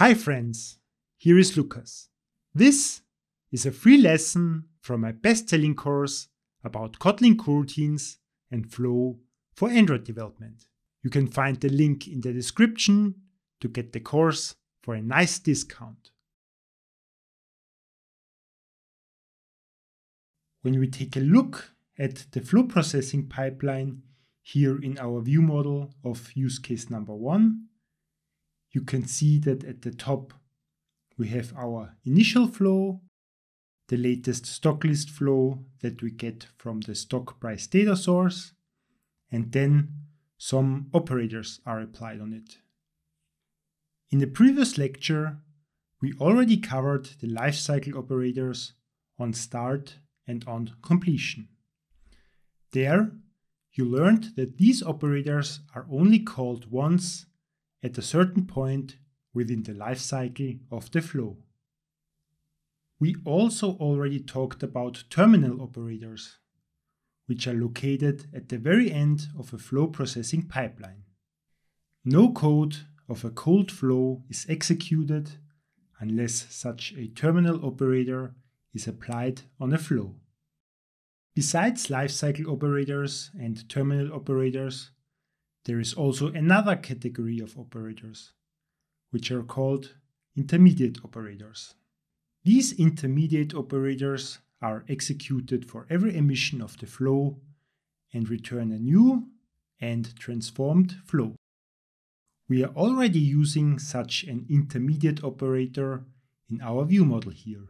Hi friends, here is Lukas. This is a free lesson from my best-selling course about Kotlin coroutines and Flow for Android development. You can find the link in the description to get the course for a nice discount. When we take a look at the flow processing pipeline here in our view model of use case number one, you can see that at the top we have our initial flow, the latest stock list flow that we get from the stock price data source, and then some operators are applied on it. In the previous lecture, we already covered the lifecycle operators on start and on completion. There, you learned that these operators are only called once at a certain point within the lifecycle of the flow. We also already talked about terminal operators, which are located at the very end of a flow processing pipeline. No code of a cold flow is executed unless such a terminal operator is applied on a flow. Besides lifecycle operators and terminal operators, there is also another category of operators, which are called intermediate operators. These intermediate operators are executed for every emission of the flow and return a new and transformed flow. We are already using such an intermediate operator in our view model here,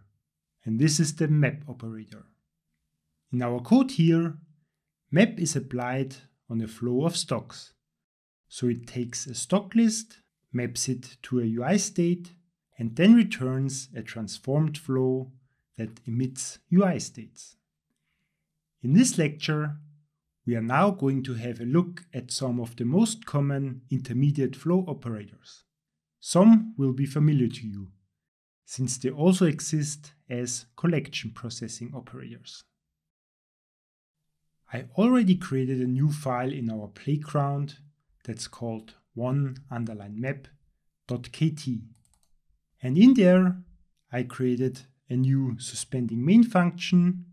and this is the map operator. In our code here, map is applied on a flow of stocks. So it takes a stock list, maps it to a UI state, and then returns a transformed flow that emits UI states. In this lecture, we are now going to have a look at some of the most common intermediate flow operators. Some will be familiar to you, since they also exist as collection processing operators. I already created a new file in our playground that's called one underline map dot kt. And in there, I created a new suspending main function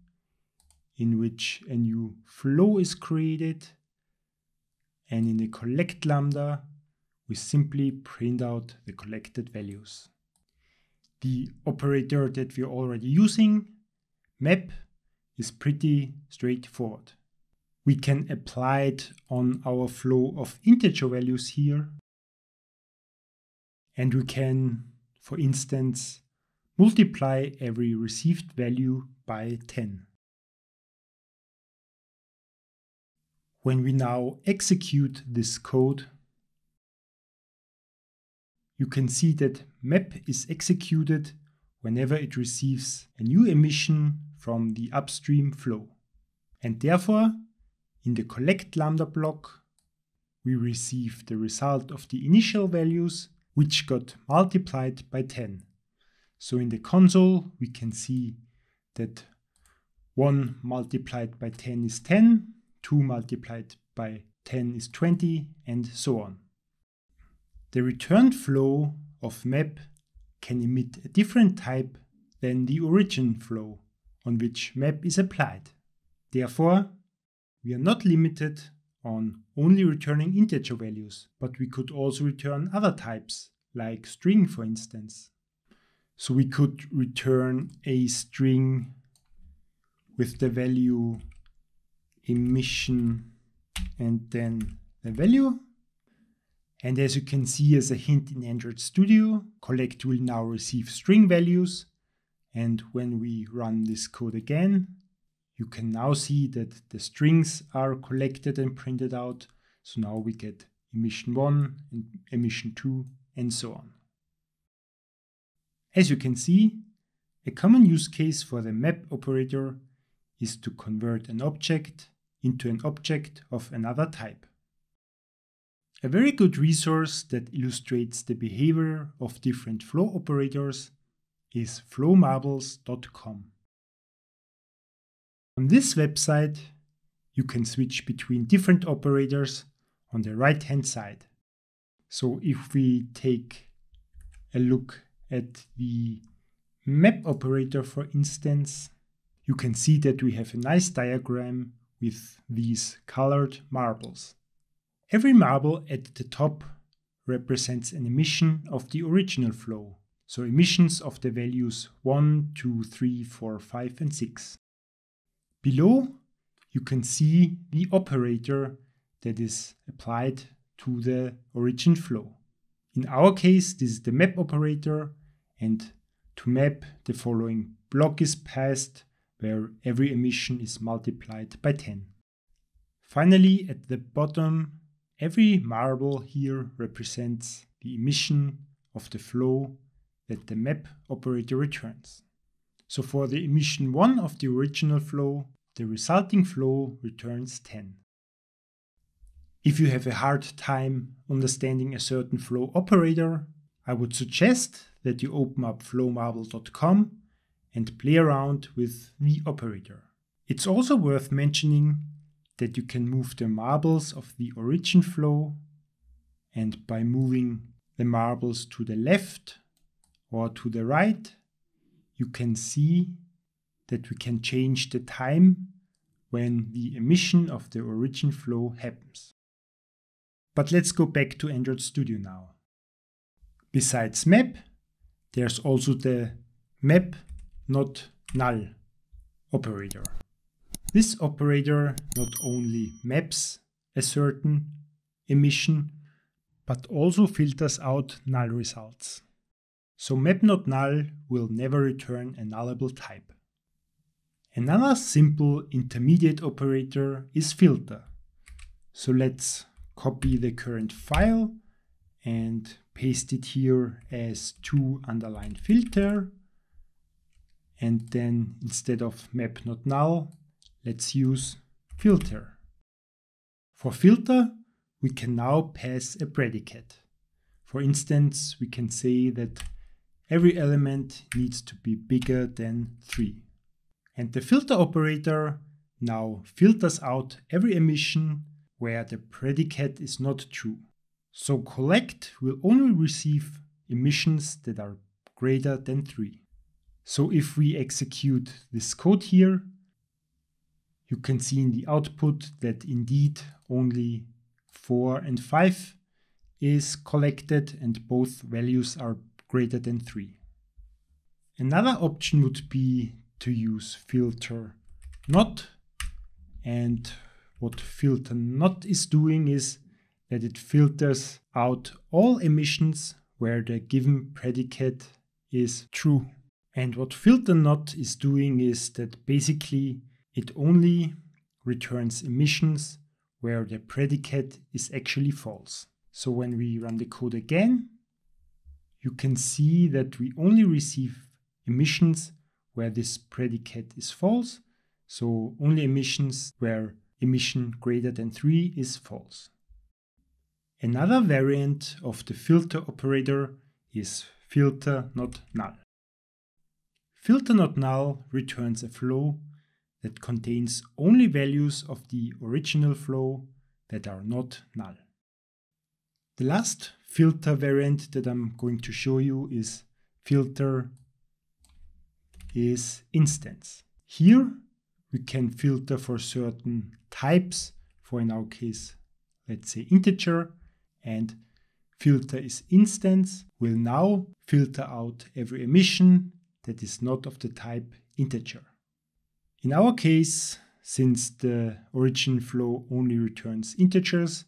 in which a new flow is created. And in the collect lambda, we simply print out the collected values. The operator that we're already using, map, is pretty straightforward we can apply it on our flow of integer values here. And we can, for instance, multiply every received value by 10. When we now execute this code, you can see that map is executed whenever it receives a new emission from the upstream flow. And therefore, in the collect lambda block, we receive the result of the initial values, which got multiplied by 10. So in the console, we can see that 1 multiplied by 10 is 10, 2 multiplied by 10 is 20, and so on. The returned flow of map can emit a different type than the origin flow on which map is applied. Therefore, we are not limited on only returning integer values, but we could also return other types, like string for instance. So we could return a string with the value emission and then the value. And as you can see as a hint in Android Studio, collect will now receive string values. And when we run this code again, you can now see that the strings are collected and printed out. So now we get emission 1 and emission 2 and so on. As you can see, a common use case for the map operator is to convert an object into an object of another type. A very good resource that illustrates the behavior of different flow operators is flowmarbles.com. On this website, you can switch between different operators on the right hand side. So if we take a look at the map operator, for instance, you can see that we have a nice diagram with these colored marbles. Every marble at the top represents an emission of the original flow, so emissions of the values 1, 2, 3, 4, 5 and 6. Below you can see the operator that is applied to the origin flow. In our case this is the map operator and to map the following block is passed where every emission is multiplied by 10. Finally, at the bottom, every marble here represents the emission of the flow that the map operator returns. So for the emission 1 of the original flow, the resulting flow returns 10. If you have a hard time understanding a certain flow operator, I would suggest that you open up flowmarble.com and play around with the operator. It's also worth mentioning that you can move the marbles of the origin flow and by moving the marbles to the left or to the right, you can see that we can change the time when the emission of the origin flow happens. But let's go back to Android Studio now. Besides map, there's also the map not null operator. This operator not only maps a certain emission, but also filters out null results. So map not null will never return a nullable type. Another simple intermediate operator is filter. So let's copy the current file and paste it here as to underline filter and then instead of map not null, let's use filter. For filter, we can now pass a predicate. For instance, we can say that every element needs to be bigger than 3. And the filter operator now filters out every emission where the predicate is not true. So collect will only receive emissions that are greater than 3. So if we execute this code here, you can see in the output that indeed only 4 and 5 is collected and both values are greater than 3. Another option would be to use filter not and what filter not is doing is that it filters out all emissions where the given predicate is true. And what filter not is doing is that basically it only returns emissions where the predicate is actually false. So when we run the code again, you can see that we only receive emissions where this predicate is false. So only emissions where emission greater than 3 is false. Another variant of the filter operator is filter not null. Filter not null returns a flow that contains only values of the original flow that are not null. The last filter variant that I'm going to show you is filter is instance. Here we can filter for certain types, for in our case, let's say integer, and filter is instance will now filter out every emission that is not of the type integer. In our case, since the origin flow only returns integers,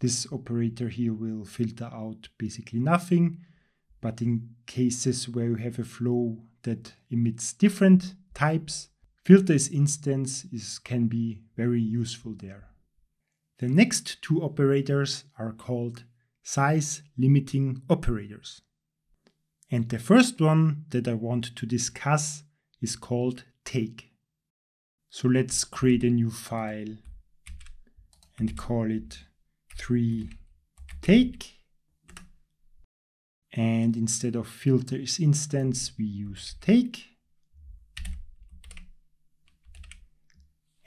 this operator here will filter out basically nothing. But in cases where you have a flow that emits different types, Filters instance is, can be very useful there. The next two operators are called size limiting operators. And the first one that I want to discuss is called take. So let's create a new file and call it 3 take. And instead of filters instance, we use take.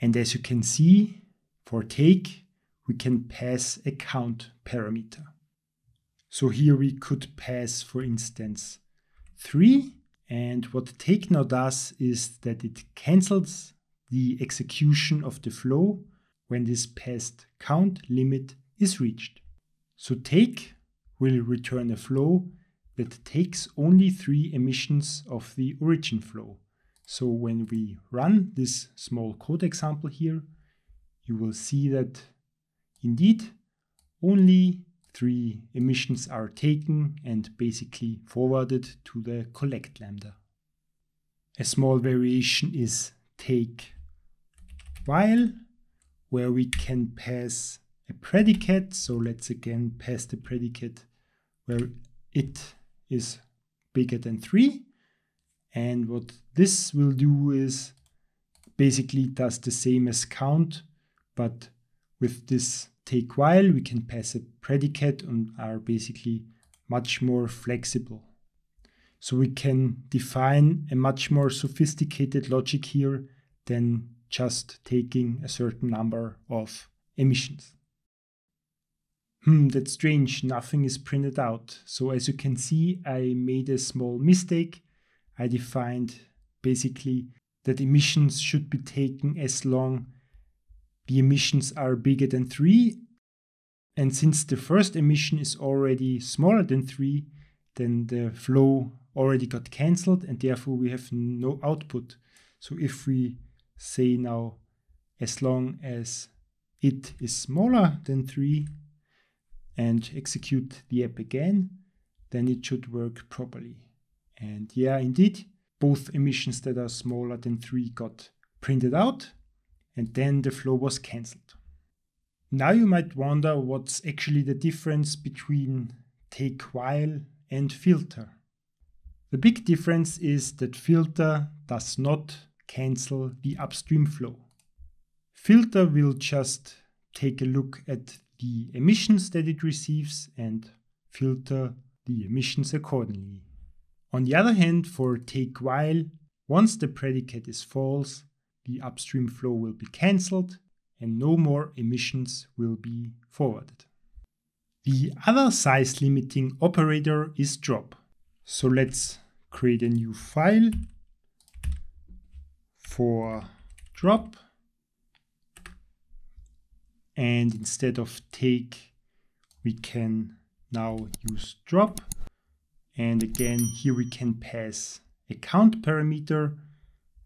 And as you can see, for take, we can pass a count parameter. So here we could pass, for instance, 3. And what take now does is that it cancels the execution of the flow when this passed count limit is reached. So take will return a flow that takes only three emissions of the origin flow. So when we run this small code example here, you will see that indeed only three emissions are taken and basically forwarded to the collect lambda. A small variation is take while, where we can pass a predicate. So let's again pass the predicate where it is bigger than 3. And what this will do is basically does the same as count, but with this take while, we can pass a predicate and are basically much more flexible. So we can define a much more sophisticated logic here than just taking a certain number of emissions. Hmm, that's strange, nothing is printed out. So as you can see, I made a small mistake. I defined basically that emissions should be taken as long the emissions are bigger than 3. And since the first emission is already smaller than 3, then the flow already got cancelled and therefore we have no output. So if we say now as long as it is smaller than 3 and execute the app again, then it should work properly. And yeah, indeed, both emissions that are smaller than 3 got printed out and then the flow was cancelled. Now you might wonder what's actually the difference between take while and filter. The big difference is that filter does not cancel the upstream flow. Filter will just take a look at the emissions that it receives and filter the emissions accordingly. On the other hand, for take while, once the predicate is false, the upstream flow will be cancelled and no more emissions will be forwarded. The other size limiting operator is drop. So let's create a new file for drop. And instead of take, we can now use drop. And again, here we can pass a count parameter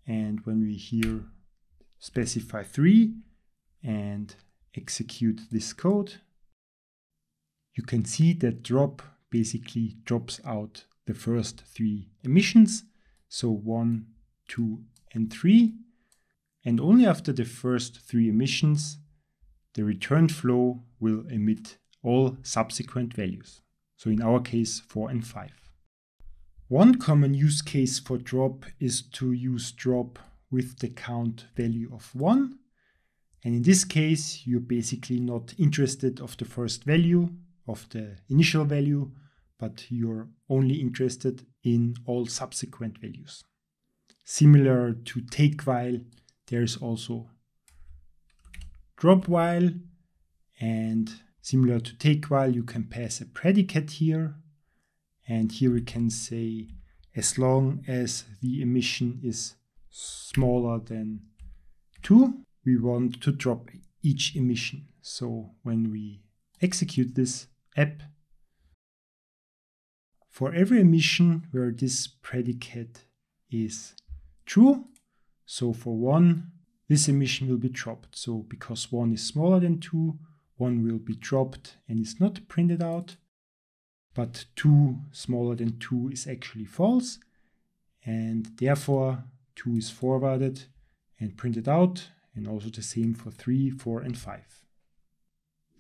and when we here specify 3 and execute this code, you can see that drop basically drops out the first three emissions, so 1, 2, and 3. And only after the first three emissions, the return flow will emit all subsequent values. So in our case, 4 and 5. One common use case for drop is to use drop with the count value of 1. And in this case, you're basically not interested of the first value, of the initial value, but you're only interested in all subsequent values. Similar to take while, there's also drop while, and similar to take while, you can pass a predicate here and here we can say as long as the emission is smaller than 2, we want to drop each emission. So when we execute this app, for every emission where this predicate is true, so for 1, this emission will be dropped. So because 1 is smaller than 2, 1 will be dropped and is not printed out but 2 smaller than 2 is actually false, and therefore 2 is forwarded and printed out, and also the same for 3, 4, and 5.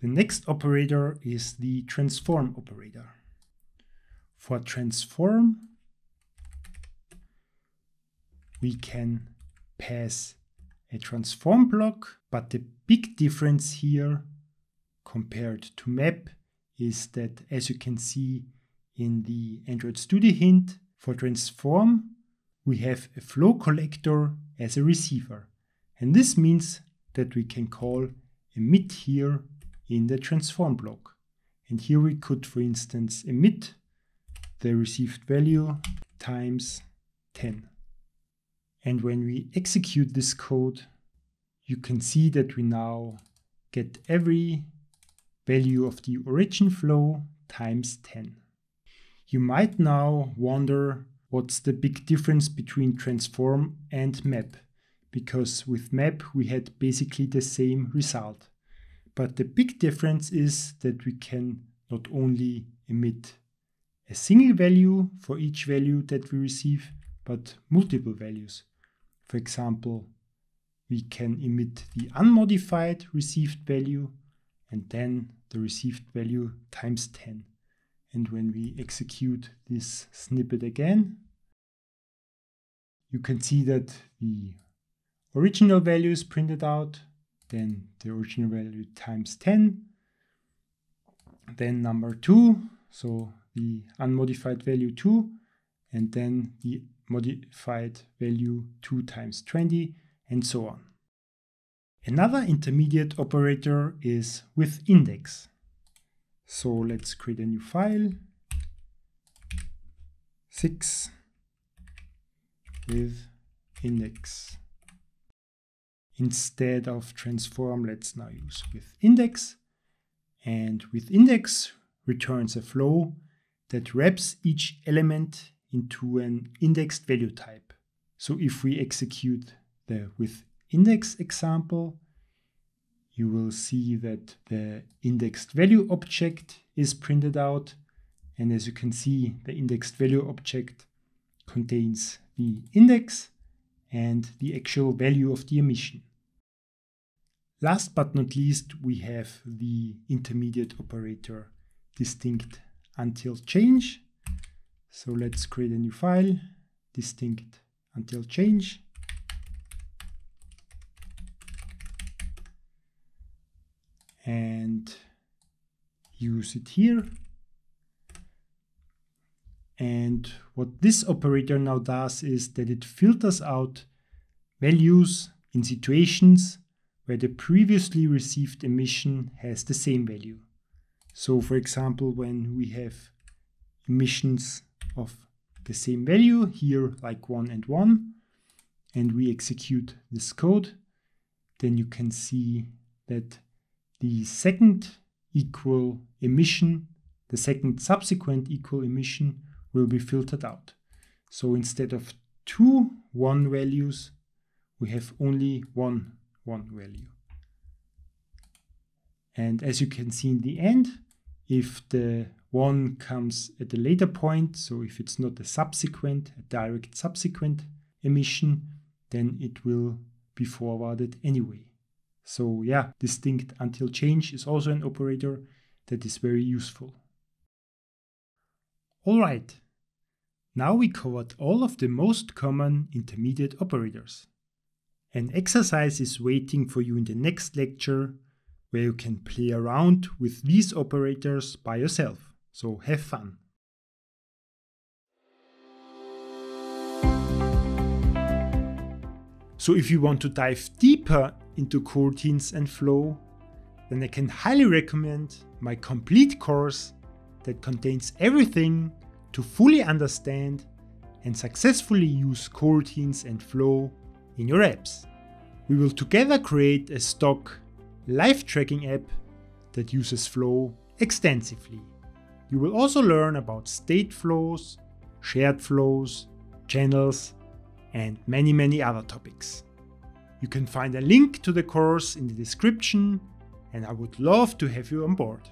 The next operator is the transform operator. For transform, we can pass a transform block, but the big difference here compared to map is that as you can see in the Android Studio hint for transform, we have a flow collector as a receiver. And this means that we can call emit here in the transform block. And here we could, for instance, emit the received value times 10. And when we execute this code, you can see that we now get every value of the origin flow times 10. You might now wonder what's the big difference between transform and map, because with map we had basically the same result. But the big difference is that we can not only emit a single value for each value that we receive, but multiple values. For example, we can emit the unmodified received value and then the received value times 10. And when we execute this snippet again, you can see that the original value is printed out, then the original value times 10, then number 2, so the unmodified value 2, and then the modified value 2 times 20, and so on. Another intermediate operator is with index. So let's create a new file. 6 with index. Instead of transform, let's now use with index. And with index returns a flow that wraps each element into an indexed value type. So if we execute the with index example, you will see that the indexed value object is printed out. And as you can see, the indexed value object contains the index and the actual value of the emission. Last but not least, we have the intermediate operator distinct until change. So let's create a new file, distinct until change. And use it here. And what this operator now does is that it filters out values in situations where the previously received emission has the same value. So for example, when we have emissions of the same value, here like 1 and 1, and we execute this code, then you can see that the second equal emission, the second subsequent equal emission will be filtered out. So instead of two 1 values, we have only one 1 value. And as you can see in the end, if the 1 comes at a later point, so if it's not a subsequent, a direct subsequent emission, then it will be forwarded anyway. So yeah, distinct until change is also an operator that is very useful. Alright, now we covered all of the most common intermediate operators. An exercise is waiting for you in the next lecture where you can play around with these operators by yourself. So have fun. So if you want to dive deeper into coroutines and flow, then I can highly recommend my complete course that contains everything to fully understand and successfully use coroutines and flow in your apps. We will together create a stock live tracking app that uses Flow extensively. You will also learn about state flows, shared flows, channels, and many, many other topics. You can find a link to the course in the description, and I would love to have you on board.